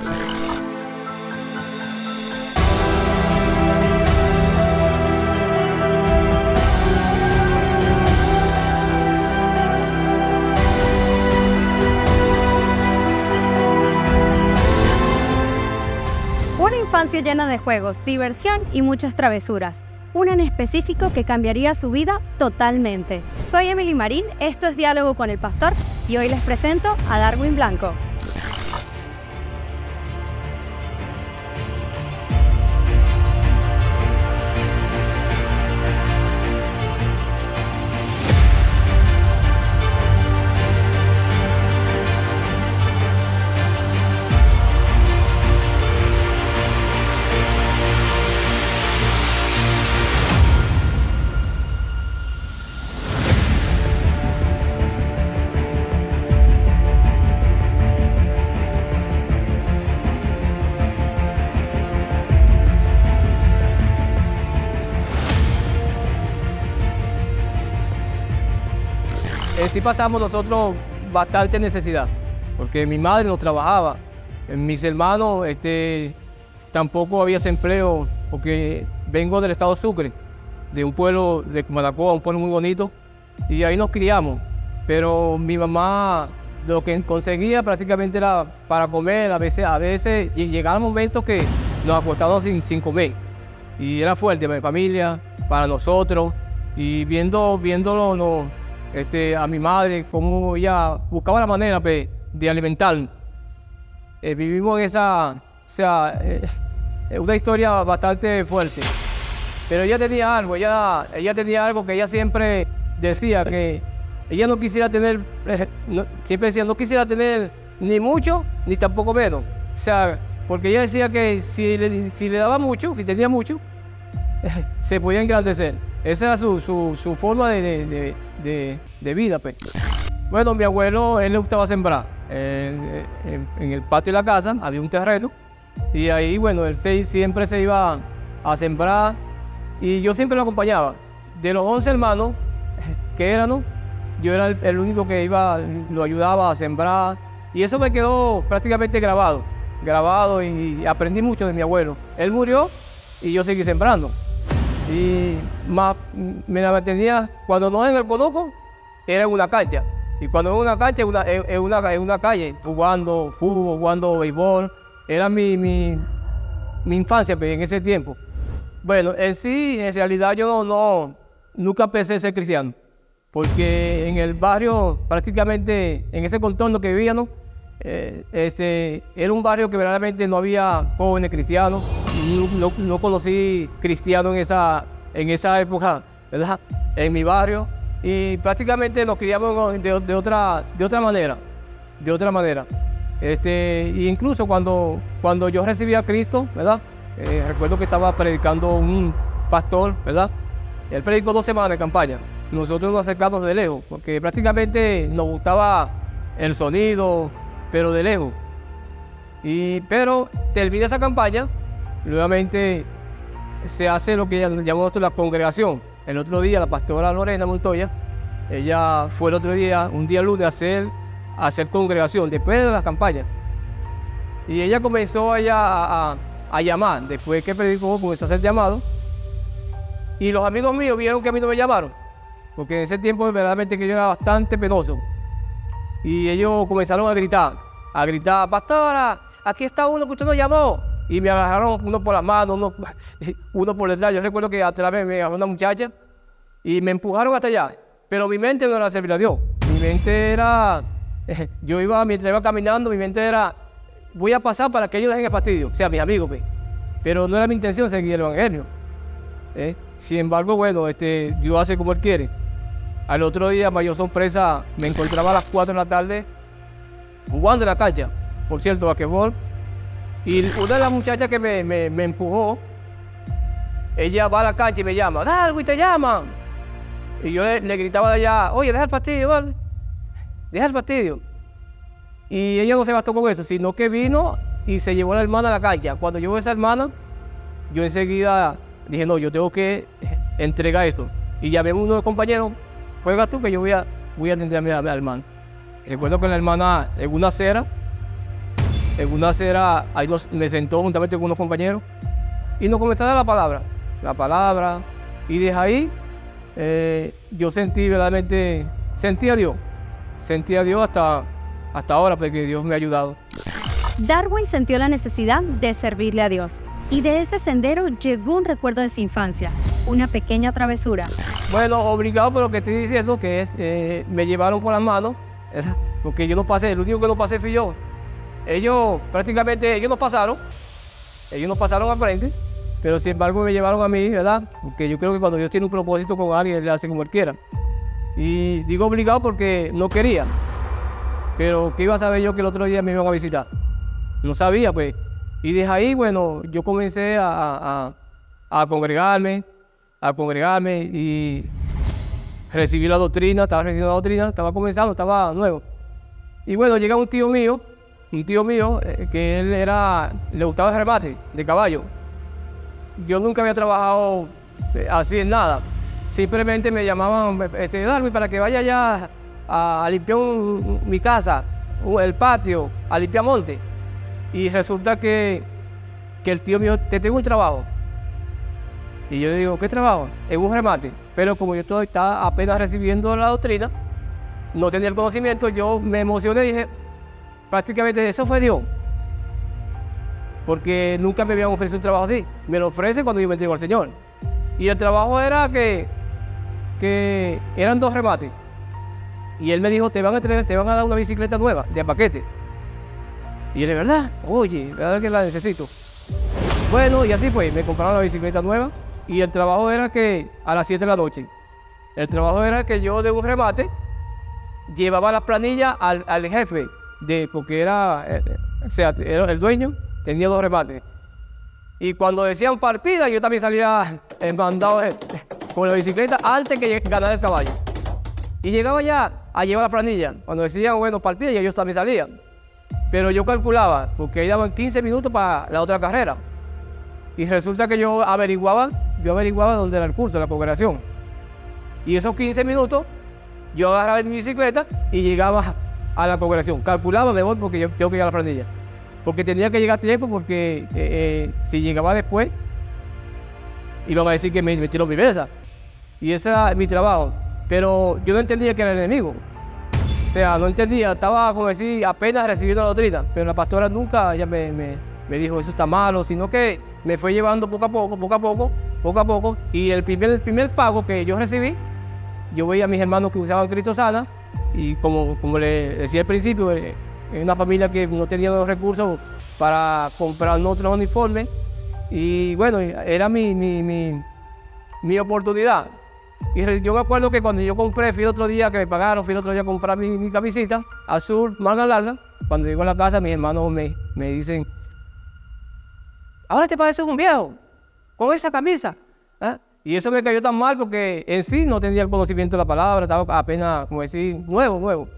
Una infancia llena de juegos, diversión y muchas travesuras. Una en específico que cambiaría su vida totalmente. Soy Emily Marín, esto es Diálogo con el Pastor y hoy les presento a Darwin Blanco. Sí pasamos nosotros bastante necesidad, porque mi madre no trabajaba, mis hermanos este, tampoco había ese empleo, porque vengo del estado Sucre, de un pueblo de Manacoa, un pueblo muy bonito, y ahí nos criamos. Pero mi mamá lo que conseguía prácticamente era para comer, a veces, a veces llegaban momentos que nos acostábamos sin, sin comer. Y era fuerte para mi familia, para nosotros, y viendo, viéndolo, no, este, a mi madre, cómo ella buscaba la manera de alimentar. Eh, vivimos en esa, o sea, eh, una historia bastante fuerte. Pero ella tenía algo, ella, ella tenía algo que ella siempre decía, que ella no quisiera tener, eh, no, siempre decía, no quisiera tener ni mucho, ni tampoco menos. O sea, porque ella decía que si le, si le daba mucho, si tenía mucho, se podía engrandecer. Esa era su, su, su forma de, de, de, de, vida. Pues. Bueno, mi abuelo, él le gustaba sembrar. En, en, el patio de la casa había un terreno y ahí, bueno, él siempre se iba a sembrar y yo siempre lo acompañaba. De los 11 hermanos que éramos, yo era el, el único que iba, lo ayudaba a sembrar y eso me quedó prácticamente grabado, grabado y aprendí mucho de mi abuelo. Él murió y yo seguí sembrando. Y más, me la mantenía, cuando no en el Conoco, era en una cancha. Y cuando en una cancha, en una, en una, en una calle, jugando fútbol, jugando béisbol. Era mi, mi, mi infancia pues, en ese tiempo. Bueno, en sí, en realidad yo no, no, nunca pensé ser cristiano. Porque en el barrio, prácticamente en ese contorno que vivíamos, eh, este, era un barrio que verdaderamente no había jóvenes cristianos. No, no, no, conocí cristianos en esa, en esa época, ¿verdad? En mi barrio. Y prácticamente nos criamos de, de, otra, de otra manera. De otra manera. Este, incluso cuando, cuando yo recibí a Cristo, ¿verdad? Eh, recuerdo que estaba predicando un pastor, ¿verdad? Él predicó dos semanas de campaña. Nosotros nos acercamos de lejos, porque prácticamente nos gustaba el sonido, pero de lejos. Y, pero termina esa campaña, nuevamente se hace lo que llamamos la congregación. El otro día la pastora Lorena Montoya, ella fue el otro día, un día lunes, a hacer, a hacer congregación, después de la campaña. Y ella comenzó allá a, a, llamar, después que predicó, comenzó a hacer llamados. Y los amigos míos vieron que a mí no me llamaron, porque en ese tiempo verdaderamente que yo era bastante penoso. Y ellos comenzaron a gritar, a gritar, pastora, aquí está uno que usted nos llamó. Y me agarraron uno por las manos, uno, uno por detrás. Yo recuerdo que atrás me agarró una muchacha y me empujaron hasta allá. Pero mi mente no era servir a Dios. Mi mente era, yo iba, mientras iba caminando, mi mente era, voy a pasar para que ellos dejen el fastidio, o sea, mis amigos. Pues. Pero no era mi intención seguir el Evangelio. ¿eh? Sin embargo, bueno, este, Dios hace como Él quiere. Al otro día, mayor sorpresa, me encontraba a las 4 de la tarde jugando en la cancha, por cierto, basquetbol. Y una de las muchachas que me, me, empujó, ella va a la cancha y me llama, Darwin, te llaman. Y yo le, gritaba de allá, oye, deja el fastidio, ¿vale? Deja el fastidio. Y ella no se bastó con eso, sino que vino y se llevó a la hermana a la cancha. Cuando vi a esa hermana, yo enseguida dije, no, yo tengo que entregar esto. Y llamé a uno de los compañeros, juega tú que yo voy a, voy a atender a mi, a mi hermana. Recuerdo que la hermana en una acera, en una acera, ahí me sentó juntamente con unos compañeros y nos comenzó la palabra, la palabra, y desde ahí eh, yo sentí verdaderamente, sentí a Dios, sentí a Dios hasta, hasta ahora, porque Dios me ha ayudado. Darwin sintió la necesidad de servirle a Dios. Y de ese sendero llegó un recuerdo de su infancia, una pequeña travesura. Bueno, obligado por lo que estoy diciendo, que es, eh, me llevaron por las manos, porque yo no pasé, el único que no pasé fui yo. Ellos prácticamente, ellos no pasaron, ellos no pasaron al frente, pero sin embargo me llevaron a mí, ¿verdad? Porque yo creo que cuando Dios tiene un propósito con alguien, le hace como Él quiera. Y digo obligado porque no quería, pero ¿qué iba a saber yo que el otro día me iban a visitar? No sabía, pues. Y desde ahí, bueno, yo comencé a, congregarme, a congregarme y recibí la doctrina, estaba recibiendo la doctrina, estaba comenzando, estaba nuevo. Y bueno, llega un tío mío, un tío mío, eh, que él era, le gustaba el remate de caballo. Yo nunca había trabajado eh, así en nada. Simplemente me llamaban, este, Darwin, para que vaya allá a, limpiar mi casa, el patio, a limpiar monte. Y resulta que, el tío mío, te tengo un trabajo. Y yo le digo, ¿qué trabajo? Es un remate. Pero como yo todavía estaba apenas recibiendo la doctrina, no tenía el conocimiento, yo me emocioné y dije, prácticamente eso fue Dios. Porque nunca me habían ofrecido un trabajo así. Me lo ofrece cuando yo me entrego al Señor. Y el trabajo era que, que eran dos remates. Y él me dijo, te van a, te van a dar una bicicleta nueva, de paquete. Y él, ¿verdad? Oye, ¿verdad que la necesito? Bueno, y así fue, me compraron la bicicleta nueva y el trabajo era que a las 7 de la noche, el trabajo era que yo de un remate llevaba la planilla al, jefe, de, porque era, eh, o sea, el dueño, tenía dos remates. Y cuando decían partida, yo también salía mandado eh, con la bicicleta antes que ganar el caballo. Y llegaba ya a llevar la planilla. Cuando decían, bueno, partida, yo también salía. Pero yo calculaba, porque ahí daban 15 minutos para la otra carrera. Y resulta que yo averiguaba, yo averiguaba dónde era el curso, la congregación. Y esos 15 minutos, yo agarraba mi bicicleta y llegaba a la congregación. Calculaba mejor porque yo tengo que ir a la planilla. Porque tenía que llegar a tiempo porque eh, eh, si llegaba después, iban a decir que me metieron mi mesa. Y ese era mi trabajo. Pero yo no entendía que era el enemigo. O sea, no entendía, estaba como decir, apenas recibiendo la doctrina, pero la pastora nunca ya me, me, dijo eso está malo, sino que me fue llevando poco a poco, poco a poco, poco a poco, y el primer, primer pago que yo recibí, yo veía a mis hermanos que usaban Cristo Sana, y como, como le decía al principio, eh, en una familia que no tenía los recursos para comprar otros uniformes, y bueno, era mi, mi, mi, mi oportunidad. Y yo me acuerdo que cuando yo compré, fui el otro día que me pagaron, fui el otro día a comprar mi, camisita azul, manga larga. Cuando llego a la casa, mis hermanos me, me dicen, ahora te pareces un viejo con esa camisa. ¿ah? Y eso me cayó tan mal porque en sí no tenía el conocimiento de la palabra, estaba apenas, como decir, nuevo, nuevo.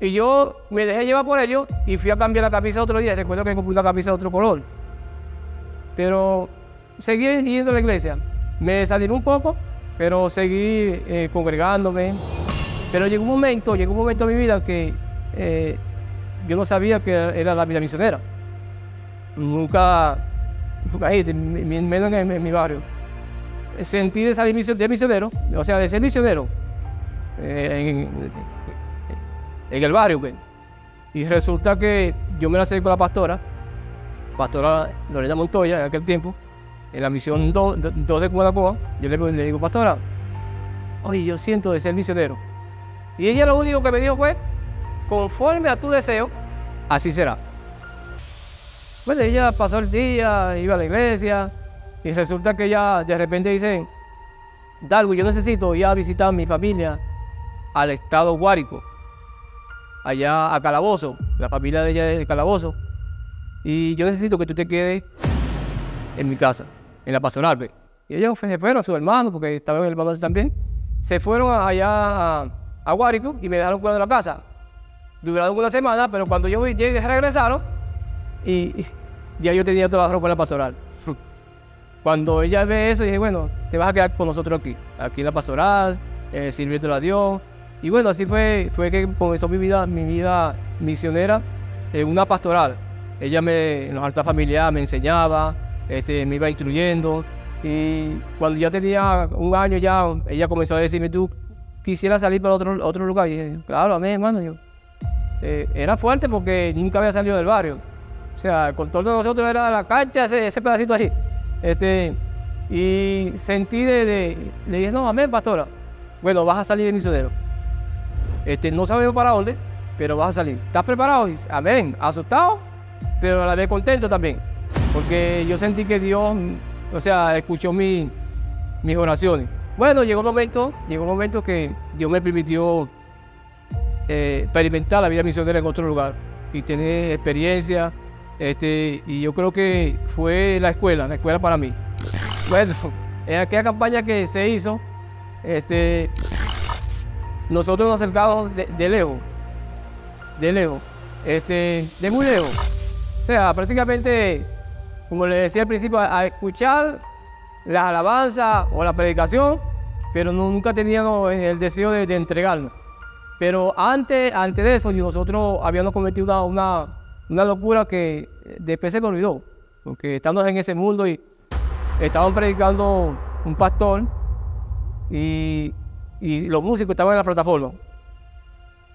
Y yo me dejé llevar por ello y fui a cambiar la camisa otro día. Recuerdo que compré una camisa de otro color. Pero seguí yendo a la iglesia. Me desanimé un poco pero seguí eh, congregándome. Pero llegó un momento, llegó un momento en mi vida que eh, yo no sabía que era la vida misionera. Nunca, nunca menos en, mi barrio. Sentí de salir de misionero, o sea, de ser misionero eh, en, el barrio. Pues. Y resulta que yo me la acerco a la pastora, pastora Lorena Montoya en aquel tiempo, en la misión 2 de Cumacoa, yo le, digo, pastora, oye, yo siento de ser misionero. Y ella lo único que me dijo fue, conforme a tu deseo, así será. Pues ella pasó el día, iba a la iglesia, y resulta que ella de repente dice, Dalgo, yo necesito ir a visitar a mi familia al estado Guárico, allá a Calabozo, la familia de ella es de Calabozo, y yo necesito que tú te quedes en mi casa en la pastoral. Pues. Y ellos se fueron a su hermano, porque estaban en el hermano también. Se fueron allá a, a Guárico y me dejaron cuidando la casa. Duraron una semana, pero cuando yo llegué, regresaron y, ya yo tenía toda la ropa en la pastoral. Cuando ella ve eso, dije, bueno, te vas a quedar con nosotros aquí, aquí en la pastoral, eh, sirviéndole a Dios. Y bueno, así fue, fue que comenzó mi vida, mi vida misionera en una pastoral ella me, en los altas familiares me enseñaba, este, me iba instruyendo. Y cuando ya tenía un año ya, ella comenzó a decirme, tú quisieras salir para otro, otro lugar. Y dije, claro, a mí, hermano. Yo, eh, era fuerte porque nunca había salido del barrio. O sea, el control de nosotros era la cancha, ese, pedacito ahí. Este, y sentí de, le dije, no, amén, pastora. Bueno, vas a salir de misionero. Este, no sabemos para dónde, pero vas a salir. ¿Estás preparado? amén, asustado, pero a la vez contento también. Porque yo sentí que Dios, o sea, escuchó mi, mis oraciones. Bueno, llegó un momento, llegó un momento que Dios me permitió eh, experimentar la vida misionera en otro lugar y tener experiencia. Este, y yo creo que fue la escuela, la escuela para mí. Bueno, en aquella campaña que se hizo, este, nosotros nos acercamos de, de lejos, de lejos, este, de muy lejos. O sea, prácticamente, como le decía al principio, a, escuchar la alabanza o la predicación, pero nunca teníamos el deseo de, entregarnos. Pero antes, antes de eso, nosotros habíamos cometido una, una, locura que después se me olvidó, porque estamos en ese mundo y estaban predicando un pastor y, y los músicos estaban en la plataforma.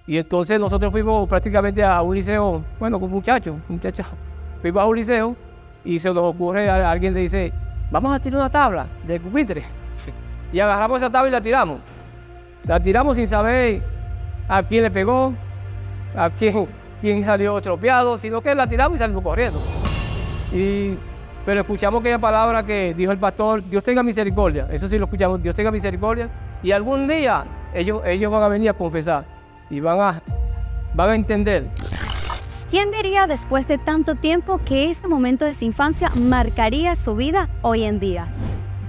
Y entonces nosotros fuimos prácticamente a un liceo, bueno, con muchachos, muchachos. Fuimos a un liceo y se nos ocurre, a alguien le dice, vamos a tirar una tabla de pupitre. Y agarramos esa tabla y la tiramos. La tiramos sin saber a quién le pegó, a quién, quién salió estropeado, sino que la tiramos y salimos corriendo. Y, pero escuchamos aquella palabra que dijo el pastor, Dios tenga misericordia. Eso sí lo escuchamos, Dios tenga misericordia. Y algún día ellos, ellos van a venir a confesar y van a, van a entender. ¿Quién diría después de tanto tiempo que ese momento de su infancia marcaría su vida hoy en día?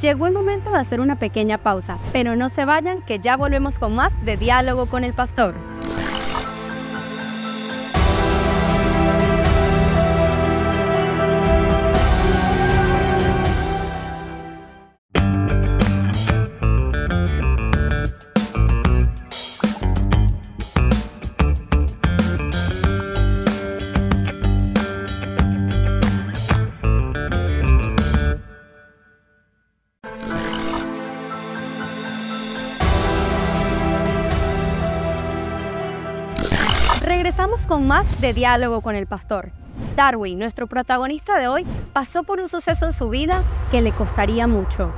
Llegó el momento de hacer una pequeña pausa, pero no se vayan que ya volvemos con más de diálogo con el pastor. Con más de diálogo con el pastor. Darwin, nuestro protagonista de hoy, pasó por un suceso en su vida que le costaría mucho.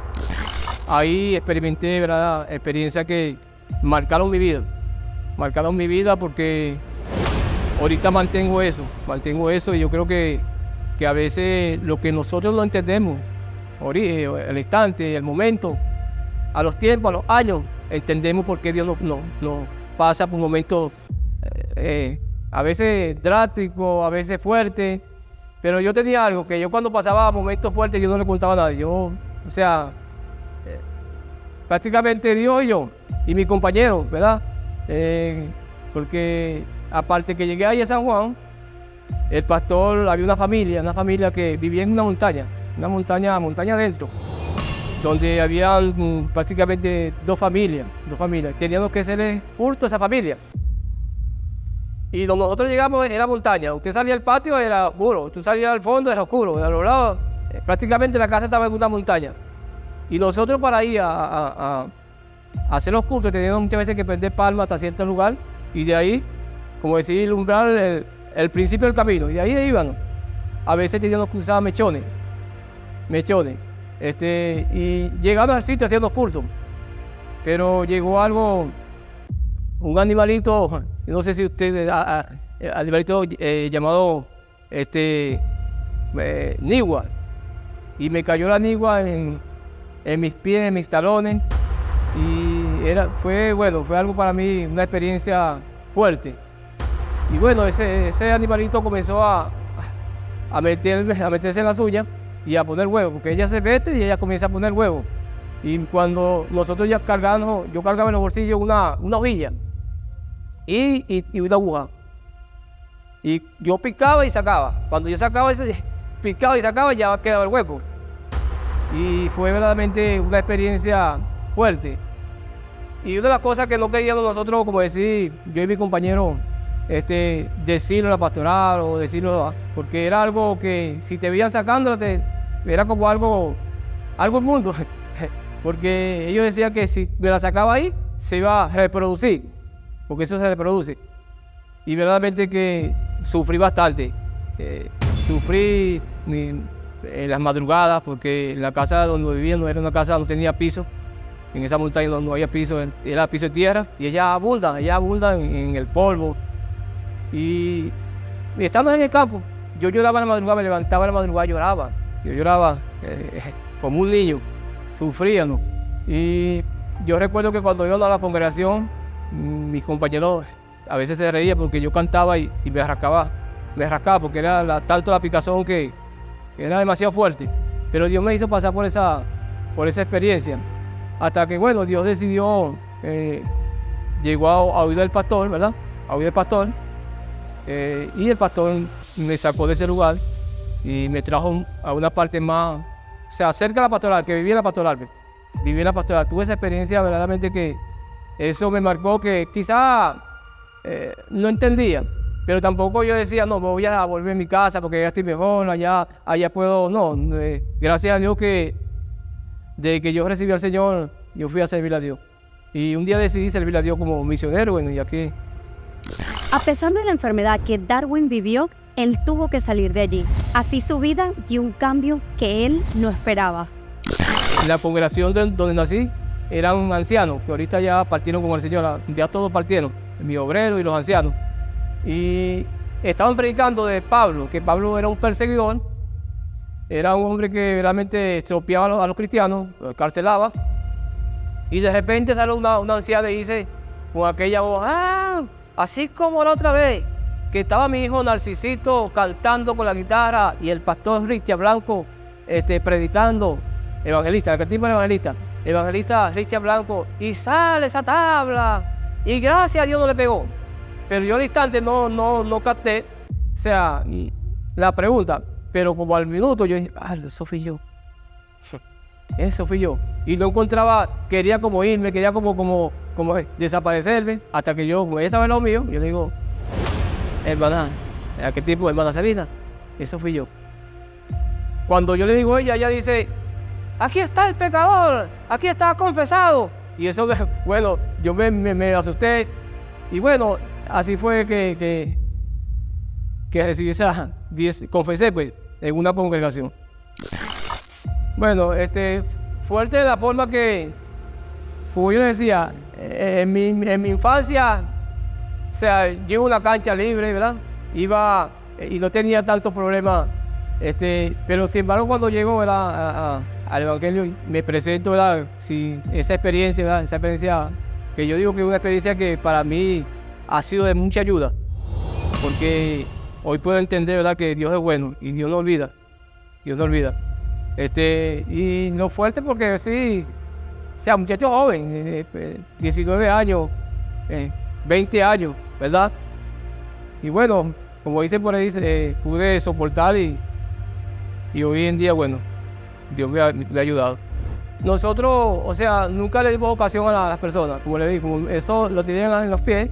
Ahí experimenté, ¿verdad? Experiencias que marcaron mi vida. Marcaron mi vida porque ahorita mantengo eso, mantengo eso y yo creo que, que a veces lo que nosotros no entendemos, el instante, el momento, a los tiempos, a los años, entendemos por qué Dios nos, nos pasa por momentos eh, a veces drástico, a veces fuerte. Pero yo tenía algo que yo cuando pasaba momentos fuertes yo no le contaba nada. Yo, o sea, eh, prácticamente Dios y yo y mi compañero, ¿verdad? Eh, porque aparte que llegué ahí a San Juan, el pastor, había una familia, una familia que vivía en una montaña, una montaña, montaña adentro, donde había mm, prácticamente dos familias, dos familias. Teníamos que ser culto a esa familia. Y donde nosotros llegamos era montaña. Usted salía al patio, era oscuro. Tú salías al fondo, era oscuro. A los lados, eh, prácticamente la casa estaba en una montaña. Y nosotros para ir a, hacer los cursos teníamos muchas veces que perder palma hasta cierto lugar. Y de ahí, como decir, ilumbrar el, principio del camino. Y de ahí iban. A veces teníamos que usar mechones. Mechones. Este, y llegamos al sitio haciendo cursos. Pero llegó algo, un animalito no sé si usted, animalito eh, llamado este, eh, nigua, y me cayó la nigua en, mis pies, en mis talones, y era, fue, bueno, fue algo para mí, una experiencia fuerte. Y bueno, ese, ese animalito comenzó a, a, meter, a meterse en la suya y a poner huevo, porque ella se mete y ella comienza a poner huevo. Y cuando nosotros ya cargamos, yo cargaba en los bolsillos una, una hojilla, y, y, una aguja. Y yo picaba y sacaba. Cuando yo sacaba, picaba y sacaba, ya quedaba el hueco. Y fue verdaderamente una experiencia fuerte. Y una de las cosas que no queríamos nosotros, como decir, yo y mi compañero, este, decirlo a la pastoral o decirlo, porque era algo que si te veían sacándolo, era como algo, algo inmundo, porque ellos decían que si me la sacaba ahí, se iba a reproducir, porque eso se reproduce. Y verdaderamente que sufrí bastante, eh, sufrí en las madrugadas, porque la casa donde vivía no era una casa donde tenía piso, en esa montaña no había piso, era piso de tierra, y ella abunda, ella abunda en el polvo, y, estando en el campo, yo lloraba en la madrugada, me levantaba en la madrugada, lloraba. Yo lloraba eh, como un niño, sufría, ¿no? Y yo recuerdo que cuando iba a la congregación, mis compañeros a veces se reían porque yo cantaba y, me arrancaba, me arrancaba porque era la, tanto la picazón que, era demasiado fuerte. Pero Dios me hizo pasar por esa, por esa experiencia. Hasta que, bueno, Dios decidió, eh, llegó a, a oír del pastor, ¿verdad? A oír del pastor. Eh, y el pastor me sacó de ese lugar y me trajo a una parte más, o sea, cerca de la pastoral, que vivía la pastoral. Viví la pastoral. Tuve esa experiencia verdaderamente que eso me marcó que quizá eh, no entendía, pero tampoco yo decía, no, voy a volver a mi casa porque ya estoy mejor, allá, allá puedo, no. Eh, gracias a Dios que de que yo recibí al Señor, yo fui a servir a Dios. Y un día decidí servir a Dios como misionero, bueno, y aquí a pesar de la enfermedad que Darwin vivió, él tuvo que salir de allí. Así su vida dio un cambio que él no esperaba. La congregación donde nací era un anciano, que ahorita ya partieron con el Señor, ya todos partieron, mi obrero y los ancianos. Y estaban predicando de Pablo, que Pablo era un perseguidor, era un hombre que realmente estropeaba a los, cristianos, carcelaba. Y de repente sale una, una anciana y dice, con aquella voz, ¡ah! Así como la otra vez que estaba mi hijo Narcisito cantando con la guitarra y el pastor Richard Blanco este, predicando, evangelista, el tipo evangelista, evangelista Richard Blanco, y sale esa tabla, y gracias a Dios no le pegó. Pero yo al instante no, no, no capté, o sea, la pregunta, pero como al minuto yo dije, ah, eso fui yo. Eso fui yo. Y no encontraba, quería como irme, quería como, como, como desaparecerme, hasta que yo, como ella estaba en lo mío, yo le digo, hermana, ¿a qué tipo? Hermana Sabina, eso fui yo. Cuando yo le digo a ella, ella dice, aquí está el pecador, aquí está confesado. Y eso, bueno, yo me, me, asusté. Y bueno, así fue que, que, que recibí esa, confesé pues, en una congregación. Bueno, este, fuerte de la forma que, como yo decía, eh, en mi, en mi infancia, o sea, yo una cancha libre, ¿verdad? Iba y no tenía tantos problemas, este, pero sin embargo cuando llego ¿verdad? Al Evangelio me presento, ¿verdad? Si esa experiencia, ¿verdad? Esa experiencia que yo digo que es una experiencia que para mí ha sido de mucha ayuda, porque hoy puedo entender, ¿verdad? Que Dios es bueno y Dios no olvida, Dios no olvida. Este, y no fuerte porque sí, sea muchacho joven, 19 eh, eh, años, 20 eh, años, ¿verdad? Y bueno, como dice por ahí, pude soportar y, y hoy en día, bueno, Dios me ha, ayudado. Nosotros, o sea, nunca le dimos ocasión a las personas, como le digo, eso lo tenían en los pies.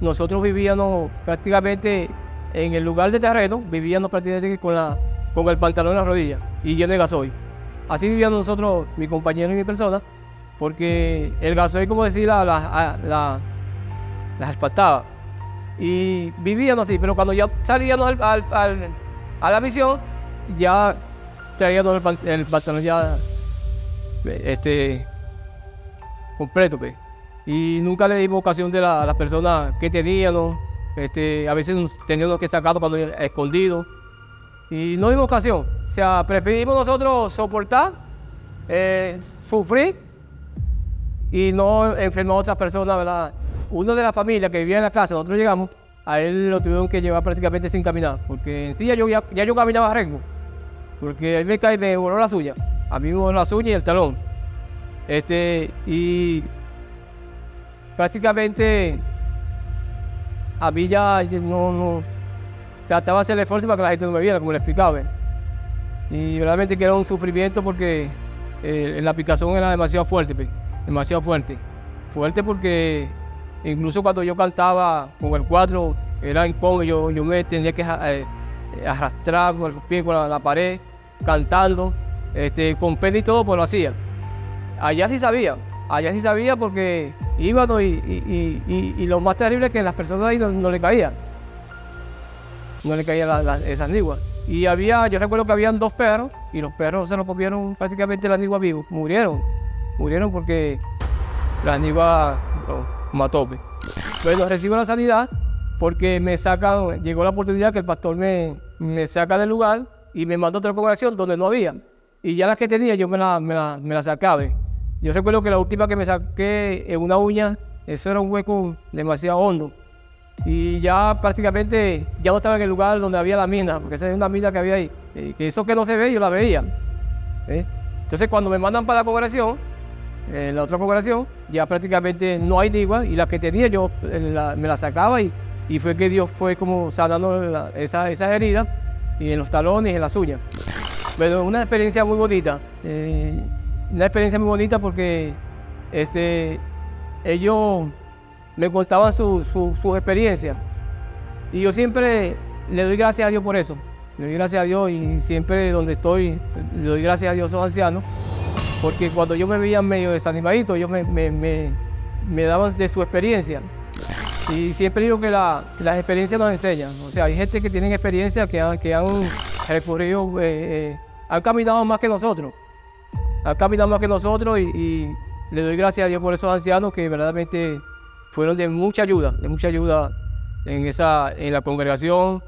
Nosotros vivíamos prácticamente en el lugar de terreno, vivíamos prácticamente con la con el pantalón en la rodilla y lleno de gasoil. Así vivíamos nosotros, mi compañero y mi persona, porque el gasoil, como decía, las la, la, Y vivíamos así, pero cuando ya salíamos a la misión, ya traíamos el, pantalón ya este, completo. Y nunca le dimos ocasión de las personas que teníamos. Este, a veces teníamos que sacarlo cuando escondido y no dimos ocasión. O sea, preferimos nosotros soportar, eh, sufrir y no enfermar a otras personas, ¿verdad? Uno de la familia que vivía en la casa, nosotros llegamos, a él lo tuvieron que llevar prácticamente sin caminar, porque en sí ya yo, ya, yo caminaba recto, porque a mí me cae, me voló la suya, a mí me voló la suya y el talón. Este, y prácticamente a mí ya no, no trataba de hacer el esfuerzo para que la gente no me viera, como le explicaba. Y realmente que era un sufrimiento porque eh, la picazón era demasiado fuerte, demasiado fuerte. Fuerte porque incluso cuando yo cantaba con el cuatro, era incómodo, yo, yo me tenía que eh, arrastrar con el pie con la, pared, cantando, este, con pena y todo, pues lo hacía. Allá sí sabía, allá sí sabía porque iba y, y, lo más terrible es que las personas ahí no, le caían. No le caían esas niguas. Y había, yo recuerdo que habían dos perros y los perros se los comieron prácticamente las niguas vivos. Murieron. Murieron porque las niguas mató. Pues. Bueno, recibo la sanidad porque me sacan, llegó la oportunidad que el pastor me, me saca del lugar y me mandó a otra congregación donde no había. Y ya las que tenía yo me las me la, me la sacaba. Yo recuerdo que la última que me saqué en una uña, eso era un hueco demasiado hondo. Y ya prácticamente ya no estaba en el lugar donde había la mina, porque esa es una mina que había ahí. que eso que no se ve, yo la veía. ¿eh? Entonces cuando me mandan para la congregación, en la otra congregación, ya prácticamente no hay nigua y la que tenía yo eh, me la sacaba y, y, fue que Dios fue como sanando esas esa heridas y en los talones y en las uñas. Pero una experiencia muy bonita. Eh, una experiencia muy bonita porque este, ellos me contaban sus su, experiencias. Y yo siempre le doy gracias a Dios por eso. Le doy gracias a Dios y siempre donde estoy le doy gracias a Dios a los ancianos. Porque cuando yo me veía medio desanimadito, ellos me, me, daban de su experiencia. Y siempre digo que las experiencias nos enseñan. O sea, hay gente que tiene experiencia que, han, que han recurrido, eh, eh, han caminado más que nosotros ha caminado más que nosotros y, le doy gracias a Dios por esos ancianos que verdaderamente fueron de mucha ayuda, de mucha ayuda en, esa, en la congregación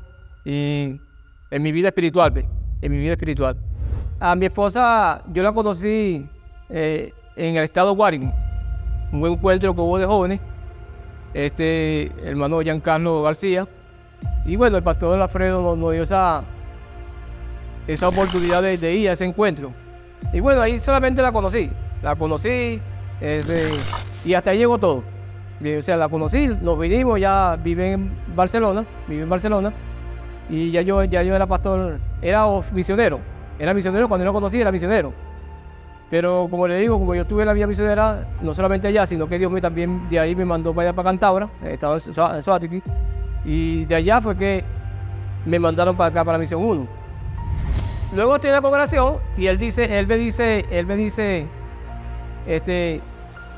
y en mi vida espiritual, en mi vida espiritual. A mi esposa yo la conocí eh, en el estado Guarín, un buen encuentro que hubo de jóvenes, este hermano Giancarlo García, y bueno, el pastor Alfredo nos, dio esa, esa oportunidad de ir a ese encuentro. Y bueno, ahí solamente la conocí. La conocí este, y hasta ahí llegó todo. O sea, la conocí, nos vinimos, ya vive en Barcelona, vive en Barcelona. Y ya yo, ya yo era pastor, era misionero. Era misionero, cuando yo lo conocí era misionero. Pero como le digo, como yo tuve la vida misionera, no solamente allá, sino que Dios me también de ahí me mandó para allá para Cantabra, estaba en Suátiqui. Y de allá fue que me mandaron para acá, para la Misión 1. Luego estoy en la congregación y él dice, él me dice, él me dice, este,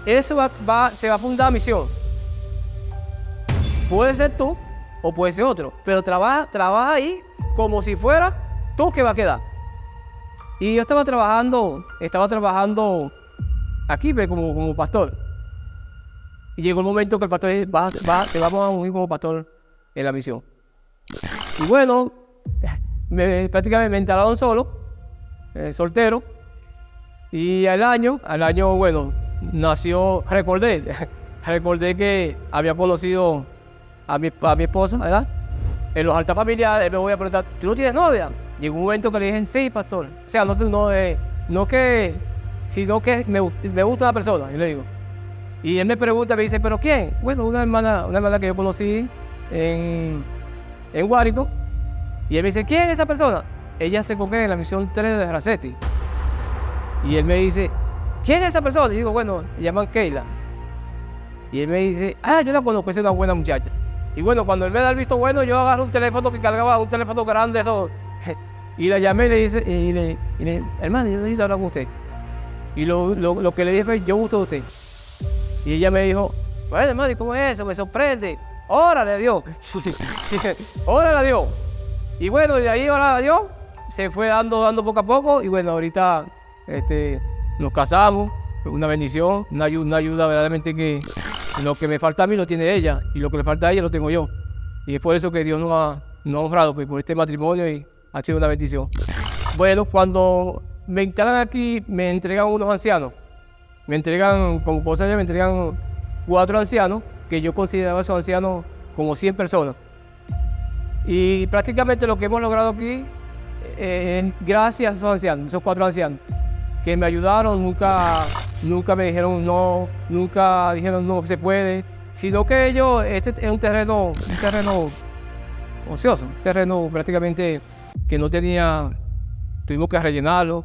eso va, se va a fundar misión. Puede ser tú o puede ser otro, pero trabaja, trabaja ahí como si fuera tú que va a quedar. Y yo estaba trabajando, estaba trabajando aquí como, como pastor. Y llegó el momento que el pastor dice, te vamos a unir como pastor en la misión. Y bueno, me, prácticamente me instalaron solo, eh, soltero. Y al año, al año, bueno, nació, recordé, recordé que había conocido a mi, a mi esposa, ¿verdad? En los altas familiares, me voy a preguntar, ¿tú no tienes novia? Llegó un momento que le dije, sí, pastor. O sea, no, no, eh, no que, sino que me, me gusta la persona, yo le digo. Y él me pregunta, me dice, ¿pero quién? Bueno, una hermana, una hermana que yo conocí en, en y él me dice, ¿quién es esa persona? Ella se congrega en la misión 3 de Racetti. Y él me dice, ¿quién es esa persona? Y digo, bueno, se llaman Keila. Y él me dice, ah, yo la conozco, es una buena muchacha. Y bueno, cuando él me da el visto bueno, yo agarro un teléfono que cargaba, un teléfono grande, todo. Y la llamé y le dice, y le, y le hermano, yo necesito hablar con usted. Y lo, lo, que le dije fue, yo gusto de usted. Y ella me dijo, bueno, hermano, ¿y cómo es eso? Me sorprende. Órale a Dios. Órale a Dios. Y bueno, de ahí ahora Dios se fue dando, dando poco a poco. Y bueno, ahorita este, nos casamos, una bendición, una una ayuda verdaderamente que lo que me falta a mí lo tiene ella y lo que le falta a ella lo tengo yo. Y es por eso que Dios nos ha, nos ha honrado pues, por este matrimonio y ha sido una bendición. Bueno, cuando me instalan aquí, me entregan unos ancianos. Me entregan, como cosa me entregan cuatro ancianos, que yo consideraba esos ancianos como 100 personas. Y prácticamente lo que hemos logrado aquí eh, es gracias a esos ancianos, esos cuatro ancianos, que me ayudaron, nunca, nunca me dijeron no, nunca dijeron no se puede, sino que ellos, este es un terreno, un terreno ocioso, un terreno prácticamente que no tenía, tuvimos que rellenarlo.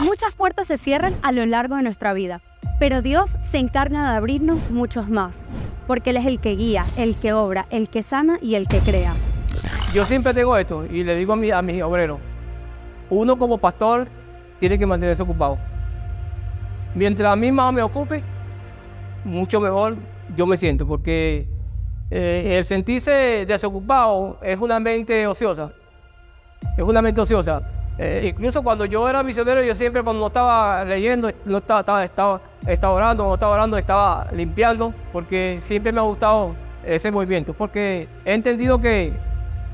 Muchas puertas se cierran a lo largo de nuestra vida, Pero Dios se encarga de abrirnos muchos más, porque Él es el que guía, el que obra, el que sana y el que crea. Yo siempre tengo esto y le digo a, mi, a mis obreros, uno como pastor tiene que mantenerse ocupado. Mientras a mí más me ocupe, mucho mejor yo me siento, porque eh, el sentirse desocupado es una mente ociosa. Es una mente ociosa. Eh, incluso cuando yo era misionero, yo siempre cuando no estaba leyendo, no estaba, estaba, estaba, orando, no estaba orando, estaba limpiando, porque siempre me ha gustado ese movimiento, porque he entendido que,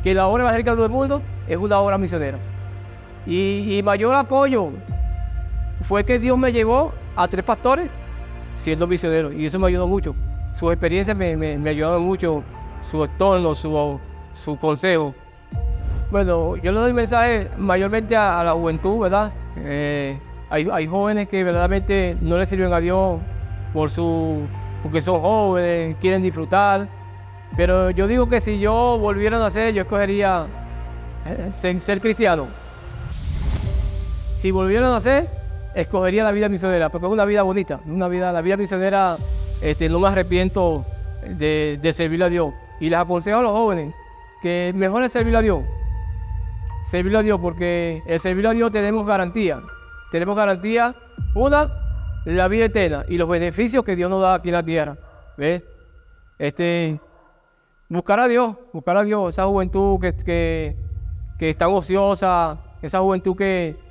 que la obra evangélica del mundo es una obra misionera. Y, mayor apoyo fue que Dios me llevó a tres pastores siendo misionero, y eso me ayudó mucho. Sus experiencias me, ayudaron mucho, su entorno, su, consejo. Bueno, yo le doy mensaje mayormente a, la juventud, ¿verdad? Eh, hay, jóvenes que verdaderamente no le sirven a Dios por su, porque son jóvenes, quieren disfrutar. Pero yo digo que si yo volviera a nacer, yo escogería eh, ser cristiano. Si volviera a nacer, escogería la vida misionera, porque es una vida bonita, una vida, la vida misionera, este, no me arrepiento de, de servirle a Dios. Y les aconsejo a los jóvenes que mejor es servirle a Dios servirle a Dios, porque el servirle a Dios tenemos garantía. Tenemos garantía, una, la vida eterna y los beneficios que Dios nos da aquí en la tierra. ¿Ves? Este, buscar a Dios, buscar a Dios, esa juventud que, que, que es tan ociosa, esa juventud que,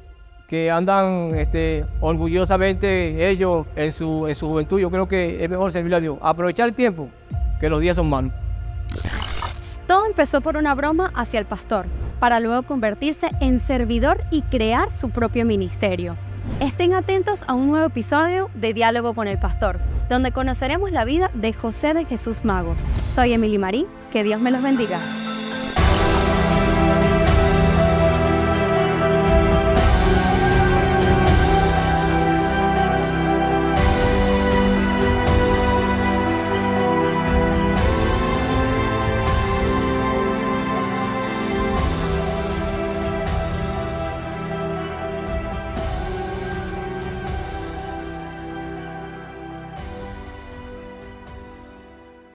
que andan este, orgullosamente ellos en su, en su juventud, yo creo que es mejor servirle a Dios. Aprovechar el tiempo, que los días son malos. Todo empezó por una broma hacia el pastor, para luego convertirse en servidor y crear su propio ministerio. Estén atentos a un nuevo episodio de Diálogo con el Pastor, donde conoceremos la vida de José de Jesús Mago. Soy Emily Marín, que Dios me los bendiga.